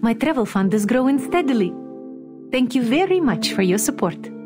my travel fund is growing steadily. Thank you very much for your support.